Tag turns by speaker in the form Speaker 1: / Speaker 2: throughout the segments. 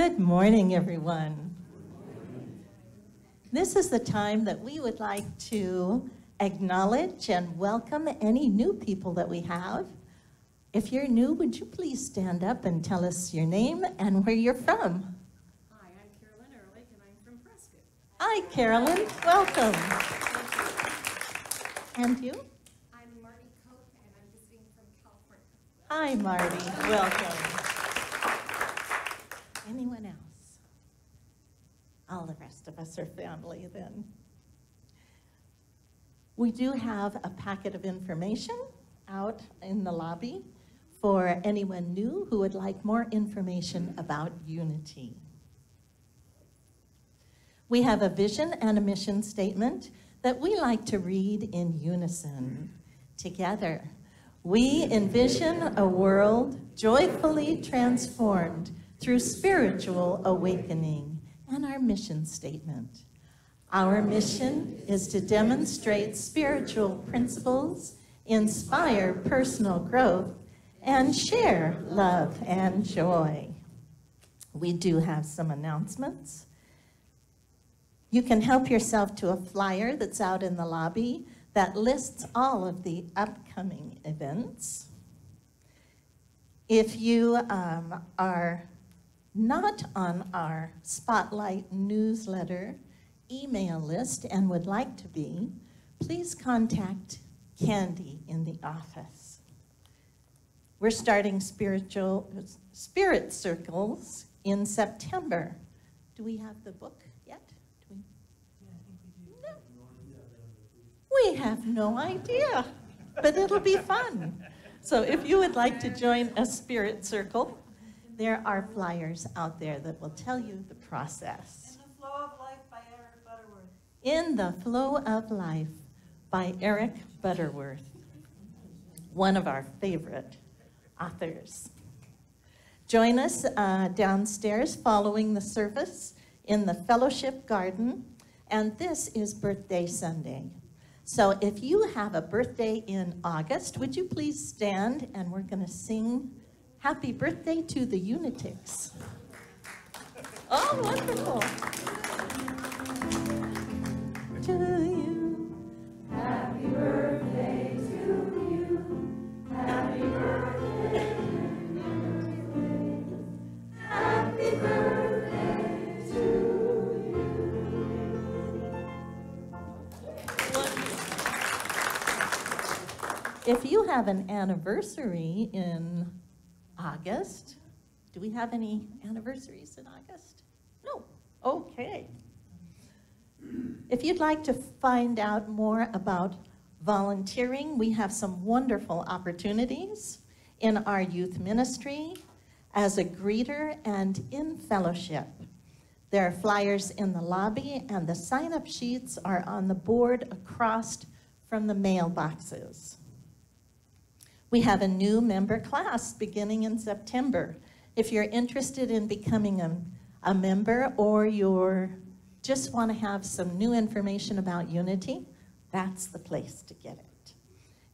Speaker 1: Good morning, everyone. This is the time that we would like to acknowledge and welcome any new people that we have. If you're new, would you please stand up and tell us your name and where you're from?
Speaker 2: Hi, I'm Carolyn Ehrlich, and I'm from Prescott.
Speaker 1: Hi, Carolyn. Welcome. And you?
Speaker 2: I'm Marty Cope, and I'm visiting from California.
Speaker 1: Hi, Marty. Welcome. Anyone else? All the rest of us are family then. We do have a packet of information out in the lobby for anyone new who would like more information about Unity. We have a vision and a mission statement that we like to read in unison together. We envision a world joyfully transformed through spiritual awakening and our mission statement. Our mission is to demonstrate spiritual principles, inspire personal growth, and share love and joy. We do have some announcements. You can help yourself to a flyer that's out in the lobby that lists all of the upcoming events. If you um, are not on our Spotlight newsletter email list and would like to be, please contact Candy in the office. We're starting spiritual spirit circles in September. Do we have the book yet? Do we? No. We have no idea, but it'll be fun. So if you would like to join a spirit circle, there are flyers out there that will tell you the process.
Speaker 3: In the Flow of Life by Eric Butterworth.
Speaker 1: In the Flow of Life by Eric Butterworth, one of our favorite authors. Join us uh, downstairs following the service in the fellowship garden, and this is Birthday Sunday. So if you have a birthday in August, would you please stand and we're going to sing Happy birthday to the Unitics. Oh, wonderful. To you. Happy birthday to you. Happy birthday. Happy birthday to you. If you have an anniversary in August. Do we have any anniversaries in August? No. Okay. If you'd like to find out more about volunteering, we have some wonderful opportunities in our youth ministry, as a greeter, and in fellowship. There are flyers in the lobby, and the sign up sheets are on the board across from the mailboxes. We have a new member class beginning in September. If you're interested in becoming a, a member or you just want to have some new information about Unity, that's the place to get it.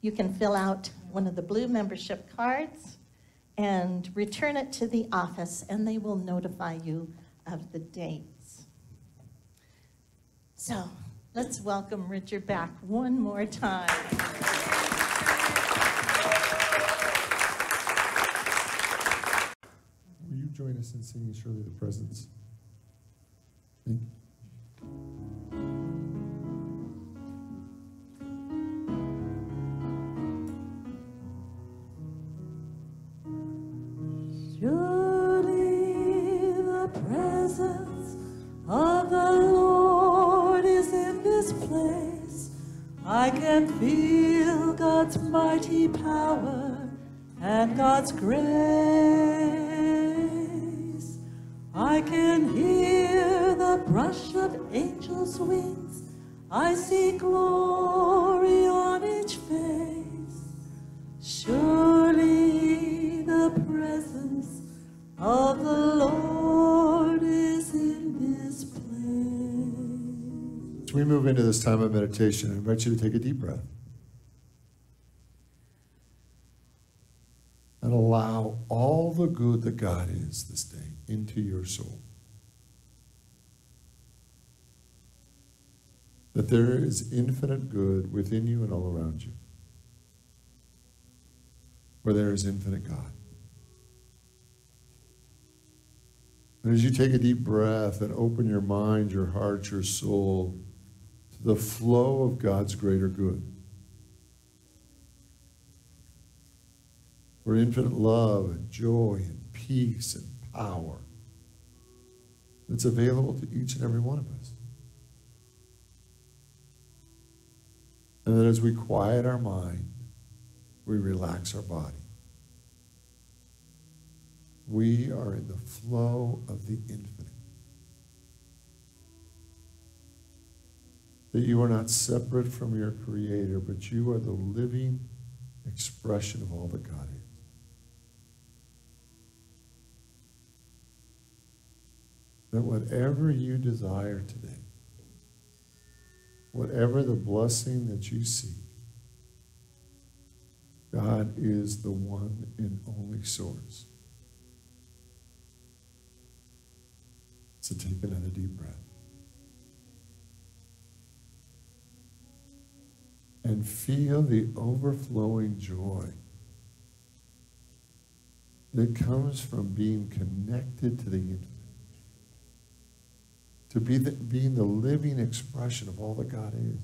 Speaker 1: You can fill out one of the blue membership cards and return it to the office, and they will notify you of the dates. So let's welcome Richard back one more time.
Speaker 4: Us in Surely the Presence?
Speaker 3: Surely the presence of the Lord is in this place. I can feel God's mighty power and God's grace. I can hear the brush of angels' wings. I see glory on each face. Surely the presence of the Lord is in this place.
Speaker 4: As we move into this time of meditation, I invite you to take a deep breath. and allow all the good that God is this day into your soul. That there is infinite good within you and all around you. Where there is infinite God. And as you take a deep breath and open your mind, your heart, your soul to the flow of God's greater good, where infinite love and joy and peace and power that's available to each and every one of us. And that as we quiet our mind, we relax our body. We are in the flow of the infinite. That you are not separate from your Creator, but you are the living expression of all that God is. That whatever you desire today, whatever the blessing that you seek, God is the one and only source. So take another deep breath. And feel the overflowing joy that comes from being connected to the infinite. To be the, being the living expression of all that God is.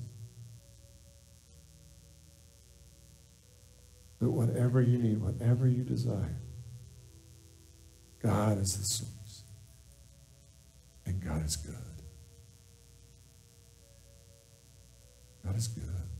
Speaker 4: That whatever you need, whatever you desire, God is the source. And God is good. God is good.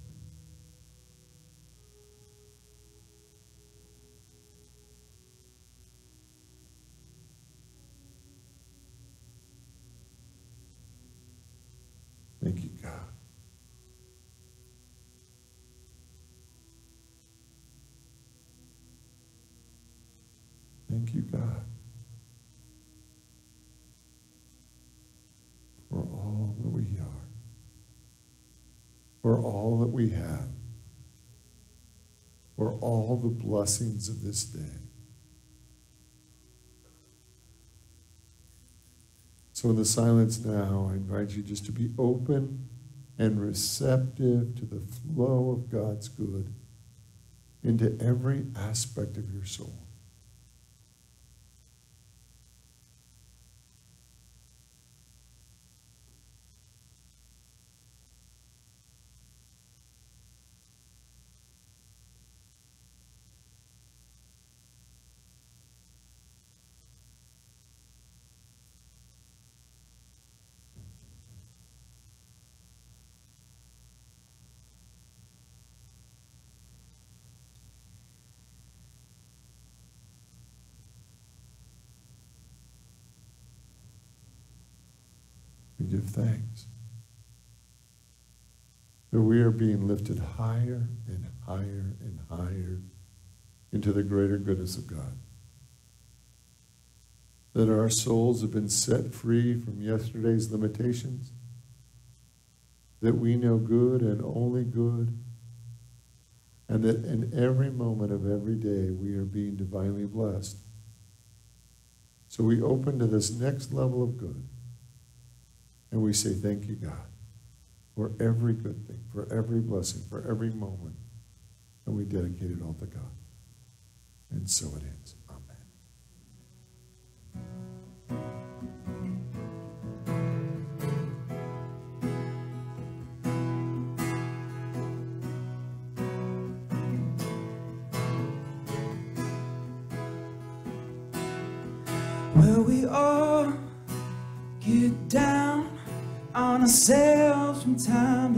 Speaker 4: You, God. for all that we are, for all that we have, for all the blessings of this day. So, in the silence now, I invite you just to be open and receptive to the flow of God's good into every aspect of your soul. Give thanks that we are being lifted higher and higher and higher into the greater goodness of God. That our souls have been set free from yesterday's limitations. That we know good and only good. And that in every moment of every day we are being divinely blessed. So we open to this next level of good. And we say, Thank you, God, for every good thing, for every blessing, for every moment. And we dedicate it all to God. And so it is.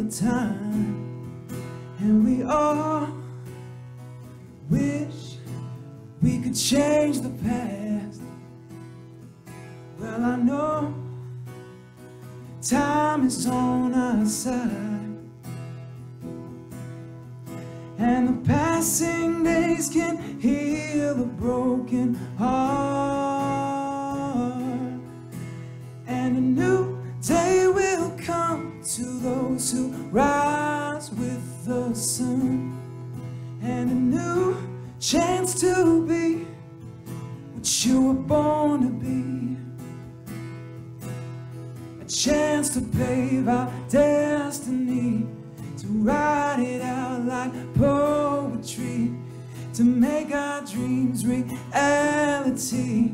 Speaker 5: Time and we all wish we could change the past. Well, I know time is on our side, and the passing days can heal the broken heart. Rise with the sun. And a new chance to be what you were born to be. A chance to pave our destiny, to write it out like poetry, to make our dreams reality,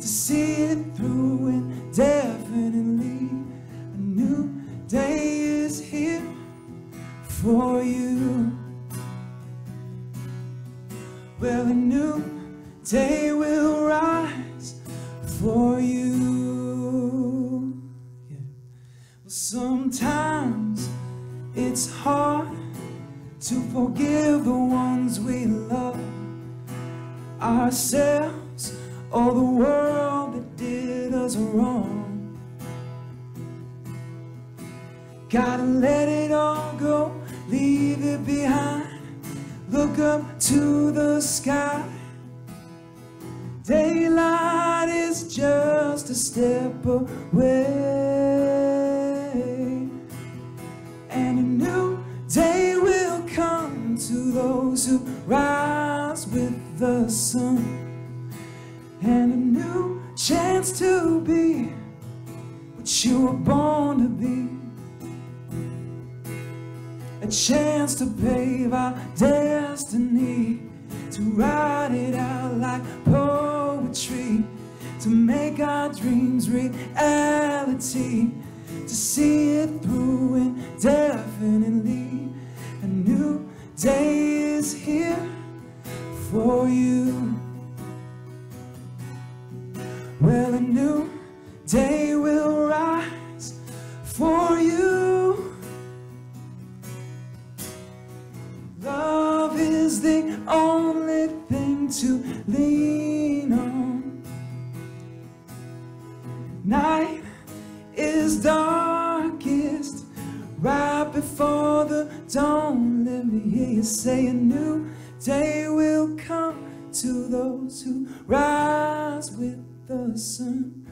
Speaker 5: to see it to the sky. Daylight is just a step away. And a new day will come to those who rise with the sun. And a new chance to be what you were born to be a chance to pave our destiny, to write it out like poetry, to make our dreams reality, to see it through indefinitely. A new day is here for you. Well, a new day only thing to lean on. Night is darkest right before the dawn. Let me hear you say a new day will come to those who rise with the sun.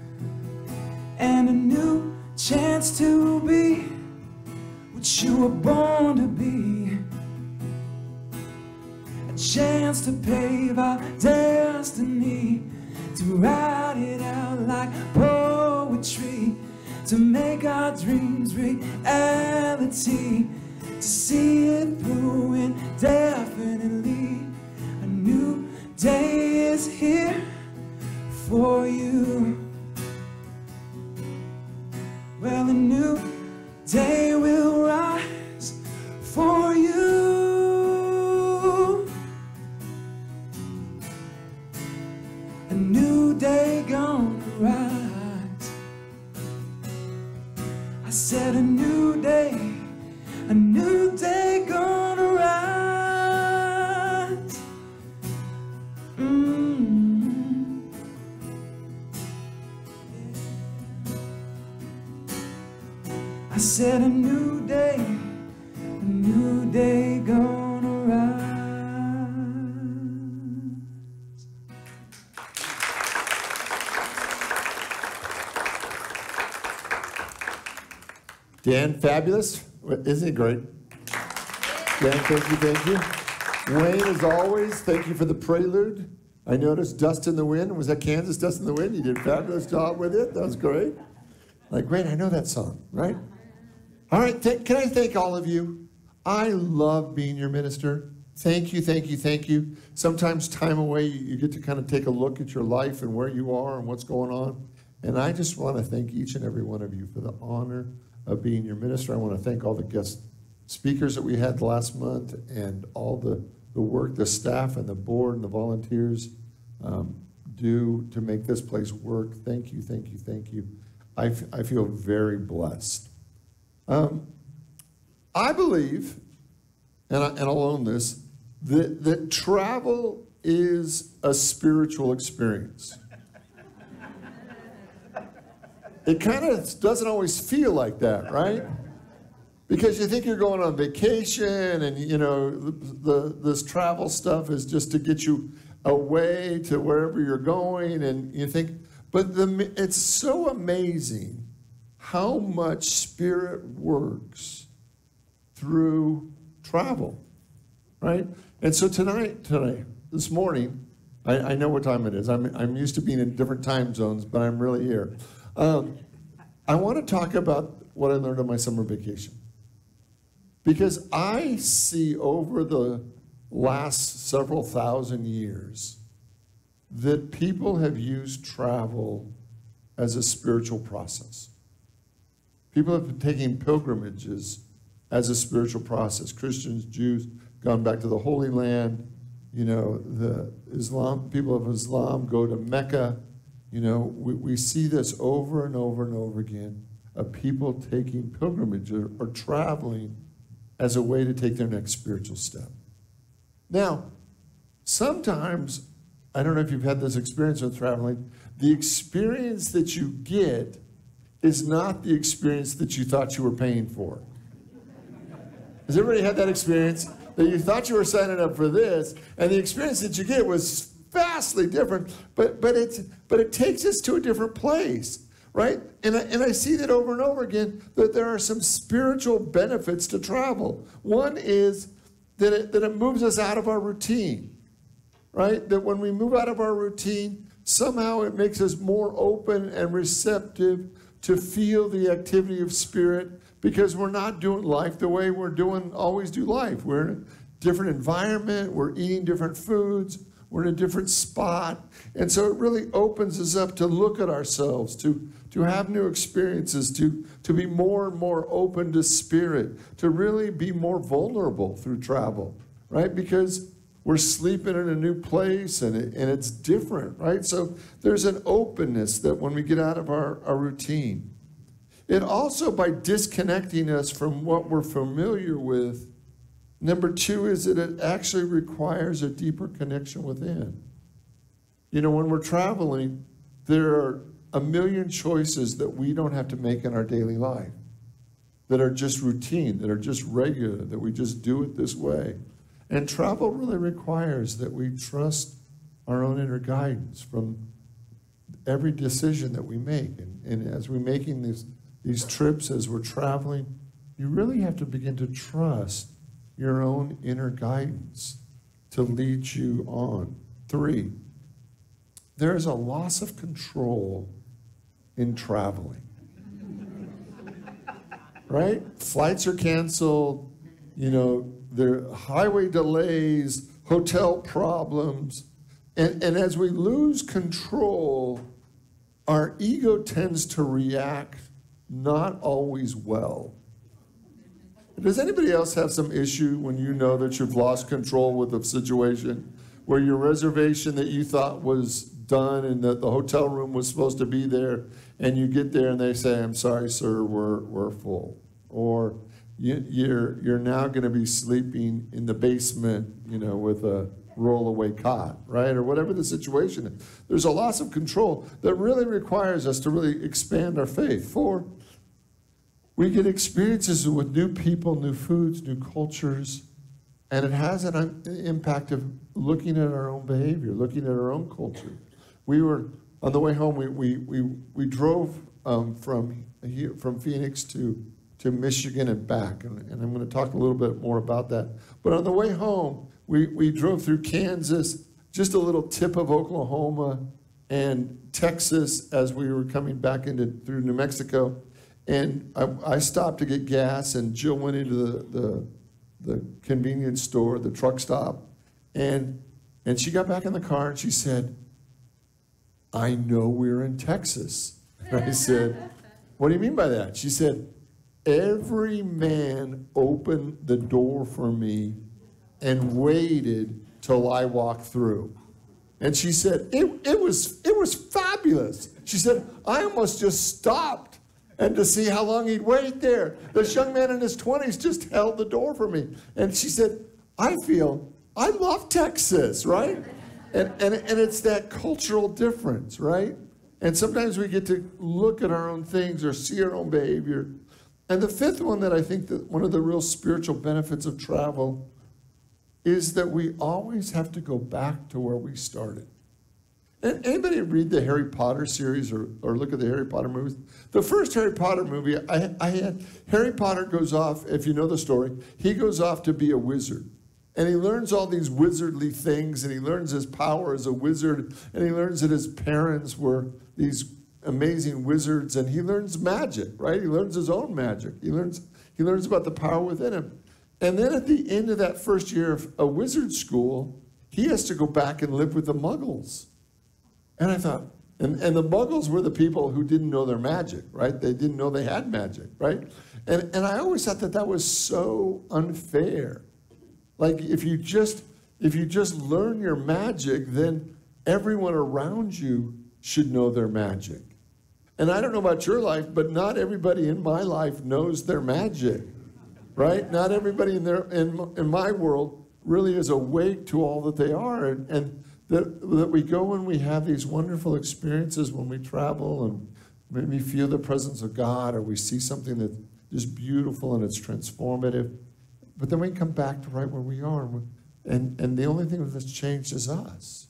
Speaker 5: And a new chance to be what you were born to be chance to pave our destiny, to write it out like poetry, to make our dreams reality, to see it through indefinitely. A new day is here for you. Well, a new day will
Speaker 4: Dan, fabulous. Isn't it great? Dan, thank you, thank you. Wayne, as always, thank you for the prelude. I noticed Dust in the Wind. Was that Kansas Dust in the Wind? You did a fabulous job with it. That was great. Like, great, I know that song, right? All right, can I thank all of you? I love being your minister. Thank you, thank you, thank you. Sometimes time away, you get to kind of take a look at your life and where you are and what's going on. And I just want to thank each and every one of you for the honor of being your minister. I want to thank all the guest speakers that we had last month and all the, the work the staff and the board and the volunteers um, do to make this place work. Thank you, thank you, thank you. I, I feel very blessed. Um, I believe, and, I, and I'll own this, that, that travel is a spiritual experience. It kind of doesn't always feel like that, right? Because you think you're going on vacation and, you know, the, this travel stuff is just to get you away to wherever you're going. And you think, but the, it's so amazing how much Spirit works through travel, right? And so tonight, tonight, this morning, I, I know what time it is. I'm, I'm used to being in different time zones, but I'm really here. Um, I want to talk about what I learned on my summer vacation. Because I see over the last several thousand years that people have used travel as a spiritual process. People have been taking pilgrimages as a spiritual process. Christians, Jews, gone back to the Holy Land. You know, the Islam people of Islam go to Mecca. You know, we, we see this over and over and over again of people taking pilgrimage or, or traveling as a way to take their next spiritual step. Now, sometimes, I don't know if you've had this experience with traveling, the experience that you get is not the experience that you thought you were paying for. Has everybody had that experience? That you thought you were signing up for this, and the experience that you get was vastly different, but, but, it's, but it takes us to a different place, right? And I, and I see that over and over again that there are some spiritual benefits to travel. One is that it, that it moves us out of our routine, right? That when we move out of our routine, somehow it makes us more open and receptive to feel the activity of spirit because we're not doing life the way we're doing always do life. We're in a different environment, we're eating different foods, we're in a different spot. And so it really opens us up to look at ourselves, to, to have new experiences, to, to be more and more open to spirit, to really be more vulnerable through travel, right? Because we're sleeping in a new place and, it, and it's different, right? So there's an openness that when we get out of our, our routine. It also, by disconnecting us from what we're familiar with, number two is that it actually requires a deeper connection within. You know, when we're traveling, there are a million choices that we don't have to make in our daily life that are just routine, that are just regular, that we just do it this way. And travel really requires that we trust our own inner guidance from every decision that we make. And, and as we're making these, these trips, as we're traveling, you really have to begin to trust your own inner guidance to lead you on. Three, there is a loss of control in traveling. right? Flights are canceled, you know, there are highway delays, hotel problems. And, and as we lose control, our ego tends to react not always well. Does anybody else have some issue when you know that you've lost control with a situation where your reservation that you thought was done and that the hotel room was supposed to be there, and you get there and they say, I'm sorry, sir, we're, we're full? Or you, you're, you're now going to be sleeping in the basement, you know, with a rollaway cot, right? Or whatever the situation is. There's a loss of control that really requires us to really expand our faith. Four, we get experiences with new people, new foods, new cultures, and it has an impact of looking at our own behavior, looking at our own culture. We were on the way home. We we we, we drove um, from here from Phoenix to to Michigan and back, and, and I'm going to talk a little bit more about that. But on the way home, we we drove through Kansas, just a little tip of Oklahoma, and Texas as we were coming back into through New Mexico. And I, I stopped to get gas, and Jill went into the, the, the convenience store, the truck stop, and, and she got back in the car and she said, I know we're in Texas. And I said, What do you mean by that? She said, Every man opened the door for me and waited till I walked through. And she said, it, it, was, it was fabulous. She said, I almost just stopped and to see how long he'd wait there. This young man in his 20s just held the door for me. And she said, I feel, I love Texas, right? And, and, and it's that cultural difference, right? And sometimes we get to look at our own things or see our own behavior. And the fifth one that I think that one of the real spiritual benefits of travel is that we always have to go back to where we started. Anybody read the Harry Potter series or, or look at the Harry Potter movies? The first Harry Potter movie, I, I had Harry Potter goes off, if you know the story, he goes off to be a wizard. And he learns all these wizardly things, and he learns his power as a wizard, and he learns that his parents were these amazing wizards, and he learns magic, right? He learns his own magic. He learns, he learns about the power within him. And then at the end of that first year of a wizard school, he has to go back and live with the muggles. And I thought, and, and the muggles were the people who didn't know their magic, right? They didn't know they had magic, right? And, and I always thought that that was so unfair. Like if you just if you just learn your magic, then everyone around you should know their magic. And I don't know about your life, but not everybody in my life knows their magic, right? Not everybody in their in, in my world really is awake to all that they are, and, and that that we go and we have these wonderful experiences when we travel and maybe feel the presence of God, or we see something that's just beautiful and it's transformative. But then we come back to right where we are, and, and, the only thing that's changed is us.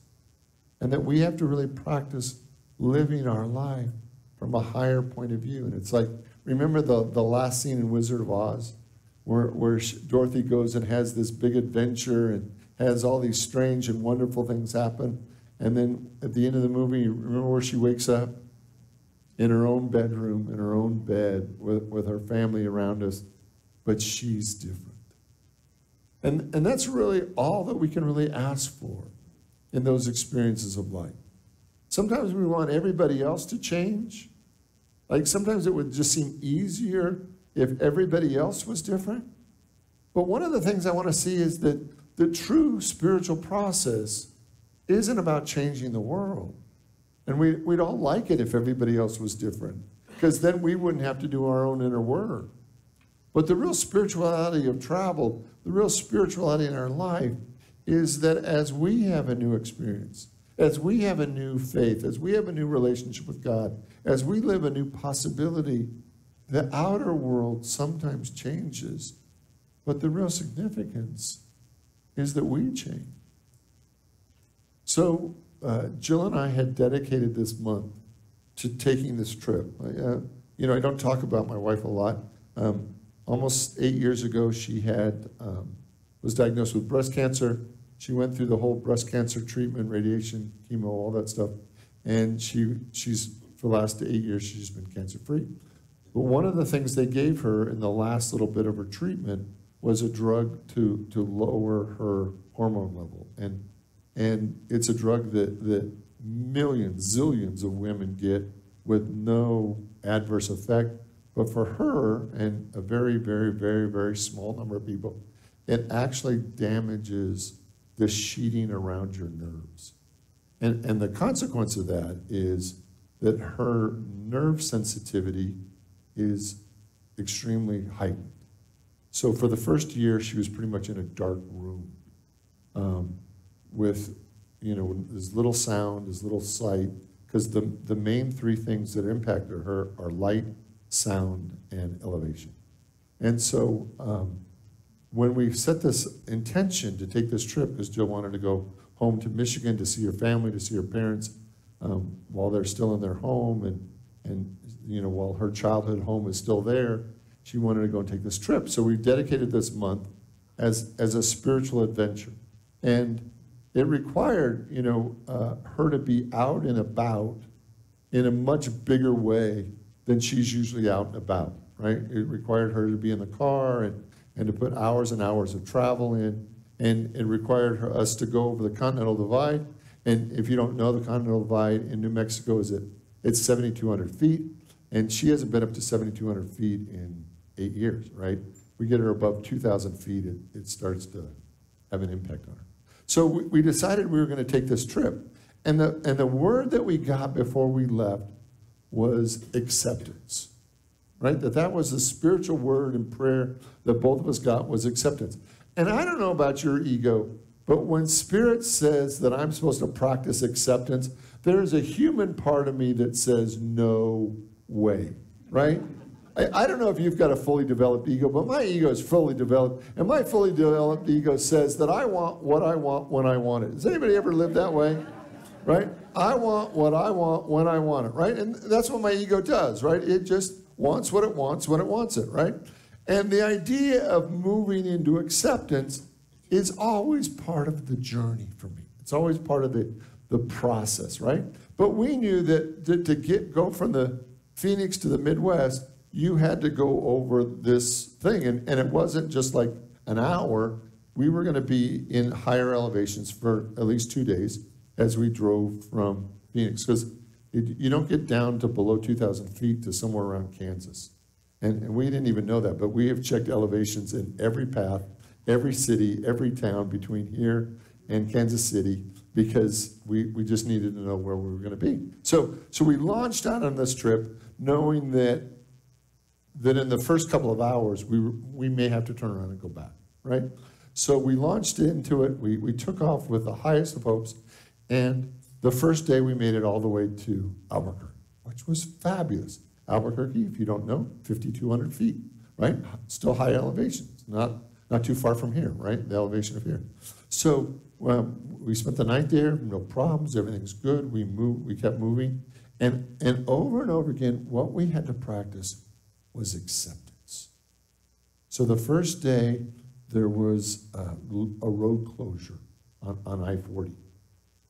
Speaker 4: And that we have to really practice living our life from a higher point of view. And it's like, remember the, the last scene in Wizard of Oz, where, where Dorothy goes and has this big adventure and has all these strange and wonderful things happen. And then at the end of the movie, remember where she wakes up? In her own bedroom, in her own bed, with, with her family around us, but she's different. And, and that's really all that we can really ask for in those experiences of life. Sometimes we want everybody else to change. Like sometimes it would just seem easier if everybody else was different. But one of the things I want to see is that the true spiritual process isn't about changing the world. And we, we'd all like it if everybody else was different, because then we wouldn't have to do our own inner work. But the real spirituality of travel, the real spirituality in our life, is that as we have a new experience, as we have a new faith, as we have a new relationship with God, as we live a new possibility, the outer world sometimes changes. But the real significance is that we change. So, uh, Jill and I had dedicated this month to taking this trip. I, uh, you know, I don't talk about my wife a lot. Um, almost eight years ago, she had um, was diagnosed with breast cancer. She went through the whole breast cancer treatment, radiation, chemo, all that stuff, and she she's for the last eight years she's been cancer free. But one of the things they gave her in the last little bit of her treatment was a drug to to lower her hormone level, and and it's a drug that that millions, zillions of women get with no adverse effect. But for her and a very, very, very, very small number of people, it actually damages the sheeting around your nerves. And, and the consequence of that is that her nerve sensitivity is extremely heightened. So for the first year, she was pretty much in a dark room um, with, you know, as little sound, as little sight, because the, the main three things that impacted her are light, sound, and elevation. And so um, when we set this intention to take this trip, because Jill wanted to go home to Michigan to see her family, to see her parents um, while they're still in their home, and, and you know while her childhood home is still there, she wanted to go and take this trip. So we dedicated this month as as a spiritual adventure, and it required you know uh, her to be out and about in a much bigger way than she's usually out and about. Right? It required her to be in the car and and to put hours and hours of travel in. And it required her, us to go over the Continental Divide. And if you don't know, the Continental Divide in New Mexico is at it's 7,200 feet, and she hasn't been up to 7,200 feet in eight years. Right? We get her above 2,000 feet, it, it starts to have an impact on her. So we, we decided we were going to take this trip, and the and the word that we got before we left was acceptance right? That that was the spiritual word and prayer that both of us got was acceptance. And I don't know about your ego, but when Spirit says that I'm supposed to practice acceptance, there's a human part of me that says, no way, right? I, I don't know if you've got a fully developed ego, but my ego is fully developed. And my fully developed ego says that I want what I want when I want it. Does anybody ever live that way? Right? I want what I want when I want it, right? And that's what my ego does, right? It just wants what it wants when it wants it, right? And the idea of moving into acceptance is always part of the journey for me. It's always part of the, the process, right? But we knew that to, to get go from the Phoenix to the Midwest, you had to go over this thing, and, and it wasn't just like an hour. We were going to be in higher elevations for at least two days as we drove from Phoenix, because you don't get down to below 2,000 feet to somewhere around Kansas. And, and we didn't even know that, but we have checked elevations in every path, every city, every town between here and Kansas City because we, we just needed to know where we were going to be. So, so we launched out on this trip knowing that, that in the first couple of hours we, we may have to turn around and go back, right? So we launched into it. We, we took off with the highest of hopes. And the first day we made it all the way to Albuquerque, which was fabulous. Albuquerque, if you don't know, 5,200 feet, right? Still high elevations, not, not too far from here, right? The elevation of here. So well, we spent the night there, no problems, everything's good. We moved, we kept moving. And, and over and over again, what we had to practice was acceptance. So the first day, there was a, a road closure on, on I 40.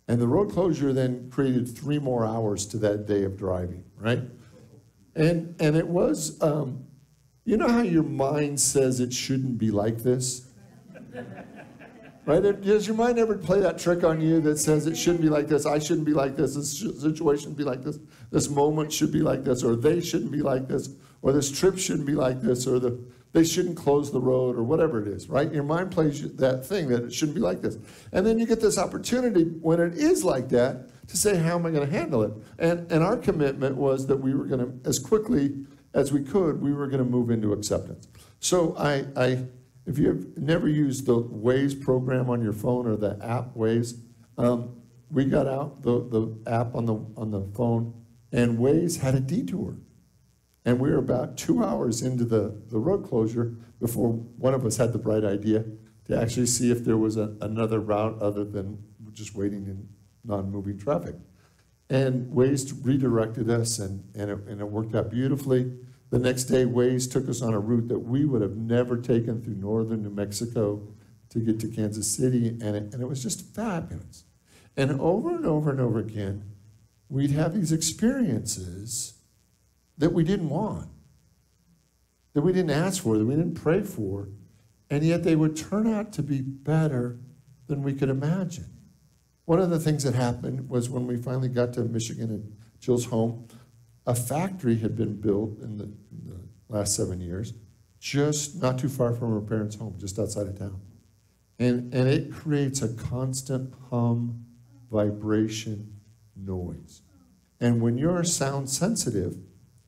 Speaker 4: And the road closure then created three more hours to that day of driving, right? And, and it was, um, you know how your mind says it shouldn't be like this? Right? Does your mind ever play that trick on you that says it shouldn't be like this? I shouldn't be like this. This situation should be like this. This moment should be like this, or they shouldn't be like this, or this trip shouldn't be like this, or the they shouldn't close the road, or whatever it is. Right? Your mind plays that thing that it shouldn't be like this, and then you get this opportunity when it is like that to say, "How am I going to handle it?" And and our commitment was that we were going to, as quickly as we could, we were going to move into acceptance. So I I if you've never used the Waze program on your phone or the app Waze, um, we got out the, the app on the, on the phone, and Waze had a detour. And we were about two hours into the, the road closure before one of us had the bright idea to actually see if there was a, another route other than just waiting in non-moving traffic. And Waze redirected us, and, and, it, and it worked out beautifully. The next day, Waze took us on a route that we would have never taken through northern New Mexico to get to Kansas City, and it, and it was just fabulous. And over and over and over again, we'd have these experiences that we didn't want, that we didn't ask for, that we didn't pray for, and yet they would turn out to be better than we could imagine. One of the things that happened was when we finally got to Michigan and Jill's home, a factory had been built in the, in the last seven years, just not too far from her parents' home, just outside of town. And, and it creates a constant hum, vibration, noise. And when you're sound sensitive,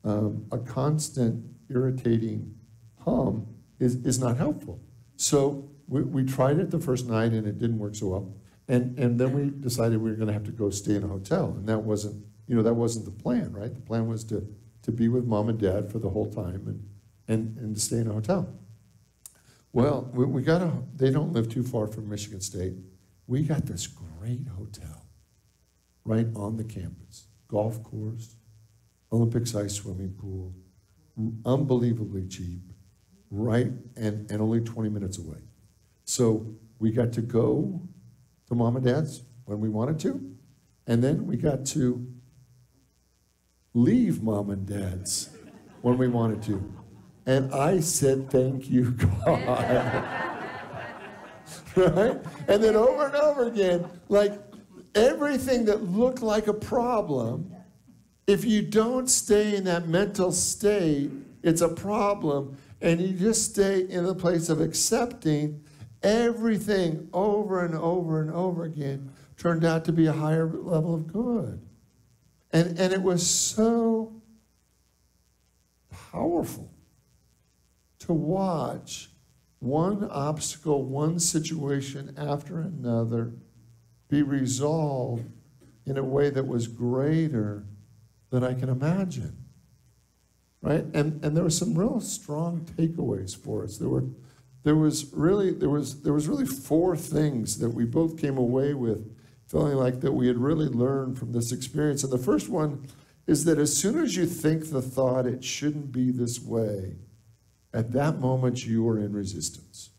Speaker 4: um, a constant irritating hum is, is not helpful. So we, we tried it the first night and it didn't work so well. And, and then we decided we were going to have to go stay in a hotel. And that wasn't, you know, that wasn't the plan, right? The plan was to, to be with mom and dad for the whole time and, and, and to stay in a hotel. Well, we, we got a, they don't live too far from Michigan State. We got this great hotel right on the campus. Golf course, Olympic size swimming pool, unbelievably cheap, right, and, and only 20 minutes away. So we got to go to mom and dad's when we wanted to, and then we got to leave mom and dad's when we wanted to. And I said, Thank you, God. right? And then over and over again, like everything that looked like a problem, if you don't stay in that mental state, it's a problem. And you just stay in the place of accepting everything over and over and over again turned out to be a higher level of good. And, and it was so powerful to watch one obstacle, one situation after another be resolved in a way that was greater than I can imagine. Right? And, and there were some real strong takeaways for us. There were there was really there was there was really four things that we both came away with feeling like that we had really learned from this experience. And the first one is that as soon as you think the thought it shouldn't be this way, at that moment you are in resistance.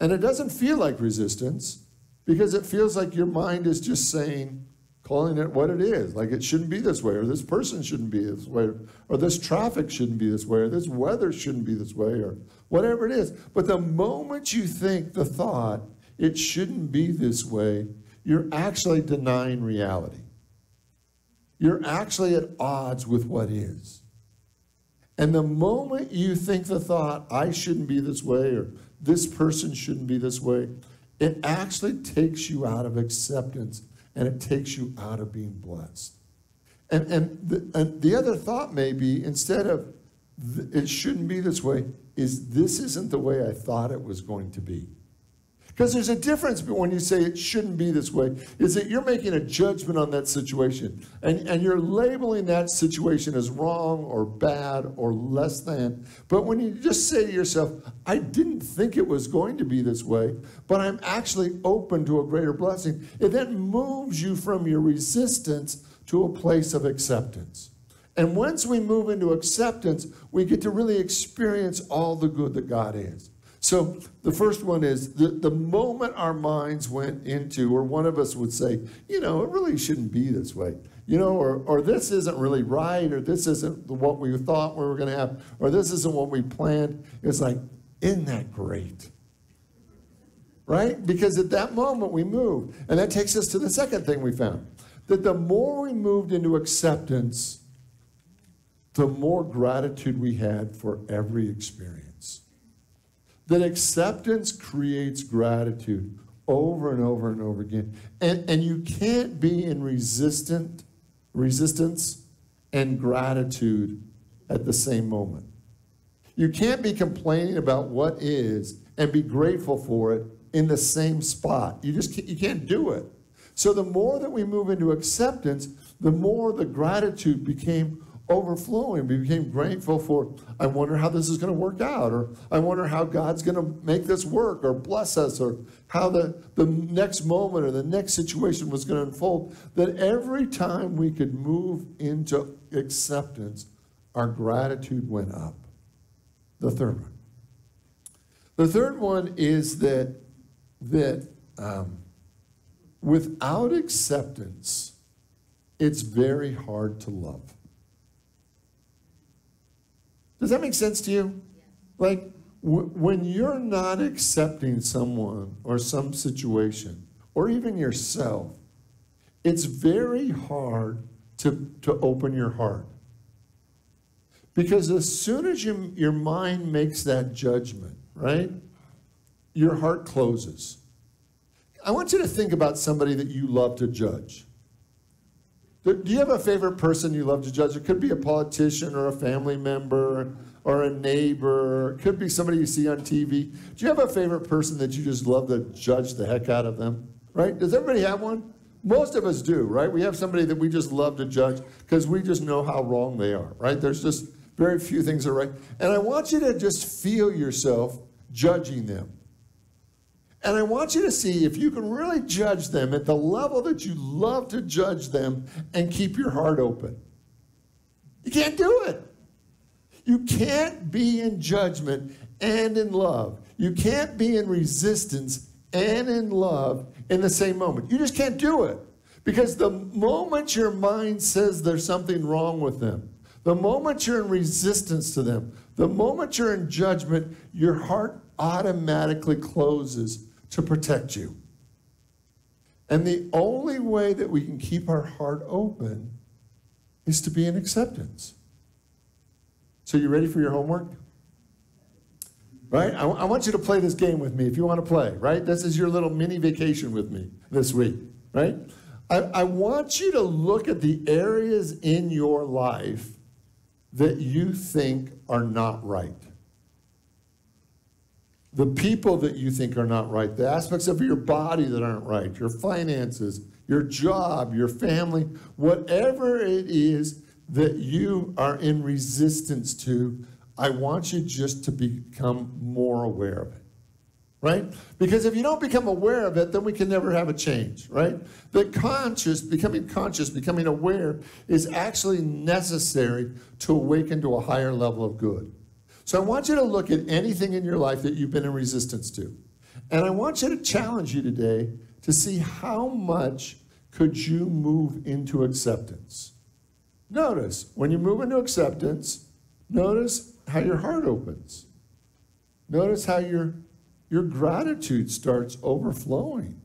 Speaker 4: And it doesn't feel like resistance because it feels like your mind is just saying, calling it what it is. Like it shouldn't be this way, or this person shouldn't be this way, or this traffic shouldn't be this way, or this weather shouldn't be this way, or whatever it is. But the moment you think the thought, it shouldn't be this way, you're actually denying reality. You're actually at odds with what is. And the moment you think the thought, I shouldn't be this way, or this person shouldn't be this way, it actually takes you out of acceptance and it takes you out of being blessed. And, and, the, and the other thought may be instead of it shouldn't be this way, is this isn't the way I thought it was going to be. Because there's a difference when you say it shouldn't be this way, is that you're making a judgment on that situation. And, and you're labeling that situation as wrong or bad or less than. But when you just say to yourself, I didn't think it was going to be this way, but I'm actually open to a greater blessing, it then moves you from your resistance to a place of acceptance. And once we move into acceptance, we get to really experience all the good that God is. So the first one is the, the moment our minds went into, or one of us would say, you know, it really shouldn't be this way, you know, or, or this isn't really right, or this isn't what we thought we were going to have, or this isn't what we planned. It's like, isn't that great? Right? Because at that moment we move. And that takes us to the second thing we found that the more we moved into acceptance, the more gratitude we had for every experience that acceptance creates gratitude over and over and over again. And, and you can't be in resistant, resistance and gratitude at the same moment. You can't be complaining about what is and be grateful for it in the same spot. You just can't, you can't do it. So the more that we move into acceptance, the more the gratitude became overflowing. We became grateful for, I wonder how this is going to work out, or I wonder how God's going to make this work or bless us, or how the, the next moment or the next situation was going to unfold. That every time we could move into acceptance, our gratitude went up. The third one. The third one is that, that um, without acceptance, it's very hard to love. Does that make sense to you? Like, w- when you're not accepting someone or some situation, or even yourself, it's very hard to, to open your heart. Because as soon as you, your mind makes that judgment, right, your heart closes. I want you to think about somebody that you love to judge. Do you have a favorite person you love to judge? It could be a politician or a family member or a neighbor. It could be somebody you see on TV. Do you have a favorite person that you just love to judge the heck out of them? Right? Does everybody have one? Most of us do, right? We have somebody that we just love to judge because we just know how wrong they are, right? There's just very few things are right. And I want you to just feel yourself judging them. And I want you to see if you can really judge them at the level that you love to judge them and keep your heart open. You can't do it. You can't be in judgment and in love. You can't be in resistance and in love in the same moment. You just can't do it. Because the moment your mind says there's something wrong with them, the moment you're in resistance to them, the moment you're in judgment, your heart automatically closes to protect you. And the only way that we can keep our heart open is to be in acceptance. So, you ready for your homework? Right? I, I want you to play this game with me if you want to play, right? This is your little mini vacation with me this week, right? I, I want you to look at the areas in your life that you think are not right the people that you think are not right, the aspects of your body that aren't right, your finances, your job, your family, whatever it is that you are in resistance to, I want you just to become more aware of it. Right? Because if you don't become aware of it, then we can never have a change, right? The conscious, becoming conscious, becoming aware is actually necessary to awaken to a higher level of good. So I want you to look at anything in your life that you've been in resistance to. And I want you to challenge you today to see how much could you move into acceptance. Notice, when you move into acceptance, notice how your heart opens. Notice how your, your gratitude starts overflowing.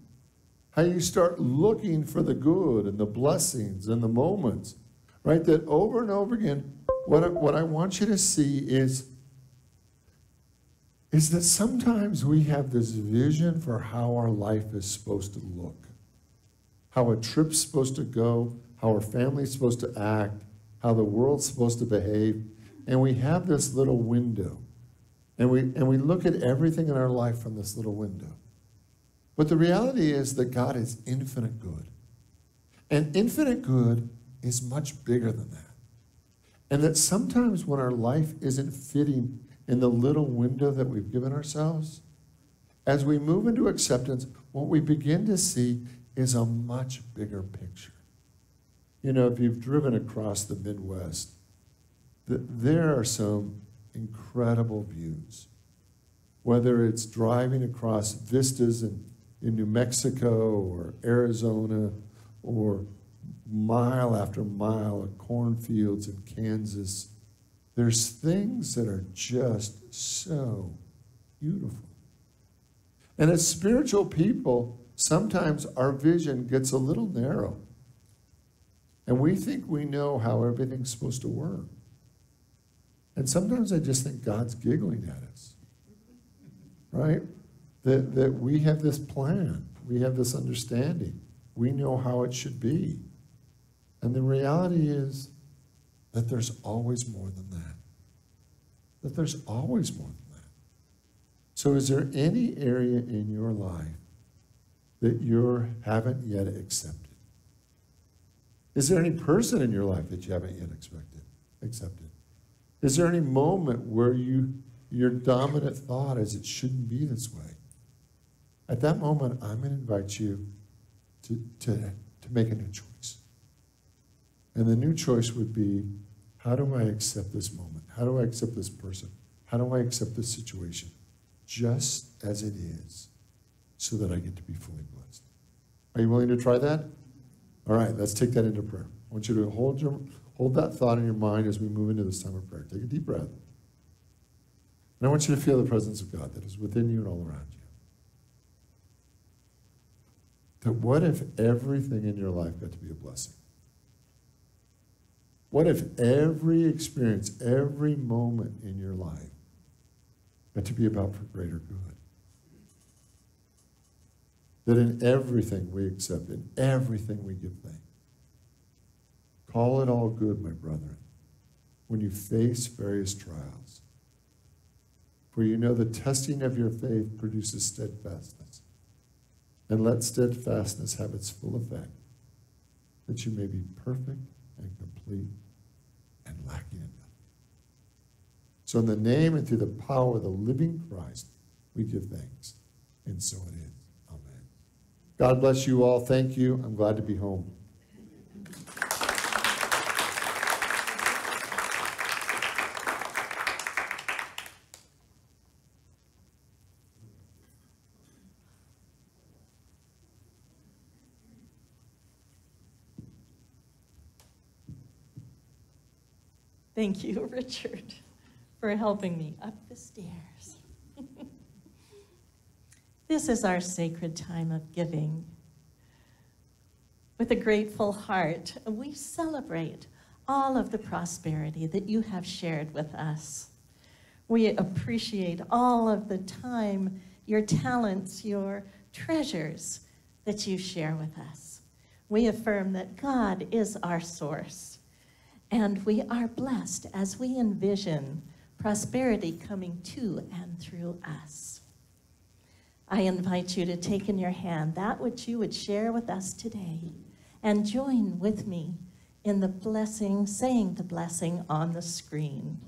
Speaker 4: How you start looking for the good and the blessings and the moments, right? That over and over again, what I, what I want you to see is, is that sometimes we have this vision for how our life is supposed to look, how a trip's supposed to go, how our family's supposed to act, how the world's supposed to behave. And we have this little window. And we, and we look at everything in our life from this little window. But the reality is that God is infinite good. And infinite good is much bigger than that. And that sometimes when our life isn't fitting in the little window that we've given ourselves, as we move into acceptance, what we begin to see is a much bigger picture. You know, if you've driven across the Midwest, th- there are some incredible views. Whether it's driving across vistas in, in New Mexico or Arizona or mile after mile of cornfields in Kansas, there's things that are just so beautiful. And as spiritual people, sometimes our vision gets a little narrow. And we think we know how everything's supposed to work. And sometimes I just think God's giggling at us, right? That, that we have this plan, we have this understanding, we know how it should be. And the reality is that there's always more than that. That there's always more than that. So, is there any area in your life that you haven't yet accepted? Is there any person in your life that you haven't yet expected, accepted? Is there any moment where you your dominant thought is it shouldn't be this way? At that moment, I'm going to invite you to, to, to make a new choice. And the new choice would be how do I accept this moment? How do I accept this person? How do I accept this situation just as it is so that I get to be fully blessed? Are you willing to try that? All right, let's take that into prayer. I want you to hold, your, hold that thought in your mind as we move into this time of prayer. Take a deep breath. And I want you to feel the presence of God that is within you and all around you. That what if everything in your life got to be a blessing? What if every experience, every moment in your life got to be about for greater good? That in everything we accept, in everything we give thanks. Call it all good, my brethren, when you face various trials. For you know the testing of your faith produces steadfastness. And let steadfastness have its full effect, that you may be perfect and complete and lacking in nothing. So, in the name and through the power of the living Christ, we give thanks. And so it is. Amen. God bless you all. Thank you. I'm glad to be home.
Speaker 1: Thank you, Richard, for helping me up the stairs. this is our sacred time of giving. With a grateful heart, we celebrate all of the prosperity that you have shared with us. We appreciate all of the time, your talents, your treasures that you share with us. We affirm that God is our source and we are blessed as we envision prosperity coming to and through us. I invite you to take in your hand that which you would share with us today and join with me in the blessing, saying the blessing on the screen.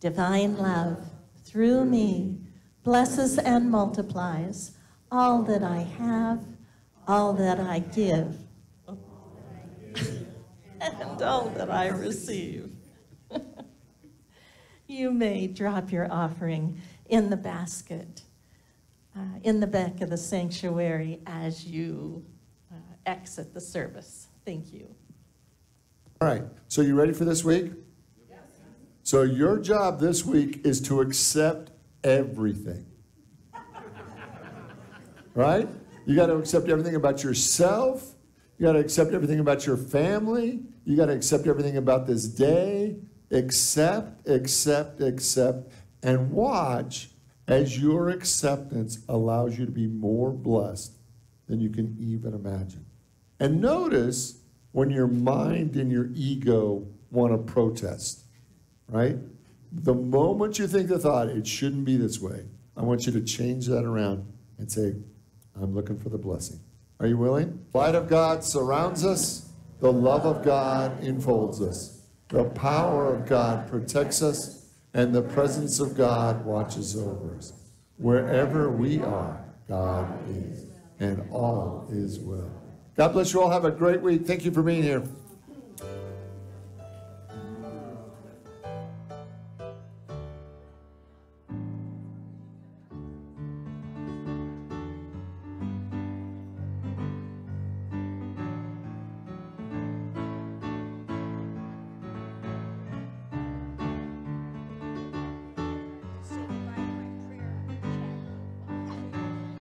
Speaker 1: Divine love, through me, blesses and multiplies all that I have, all that I give and all that I receive. you may drop your offering in the basket uh, in the back of the sanctuary as you uh, exit the service. Thank you.
Speaker 4: All right, so you ready for this week? Yes. So your job this week is to accept everything. Right? You got to accept everything about yourself. You got to accept everything about your family. You got to accept everything about this day. Accept, accept, accept, and watch as your acceptance allows you to be more blessed than you can even imagine. And notice when your mind and your ego want to protest, right? The moment you think the thought, it shouldn't be this way, I want you to change that around and say, I'm looking for the blessing. Are you willing? Light of God surrounds us, the love of God enfolds us, the power of God protects us, and the presence of God watches over us. Wherever we are, God is, and all is well. God bless you all. Have a great week. Thank you for being here.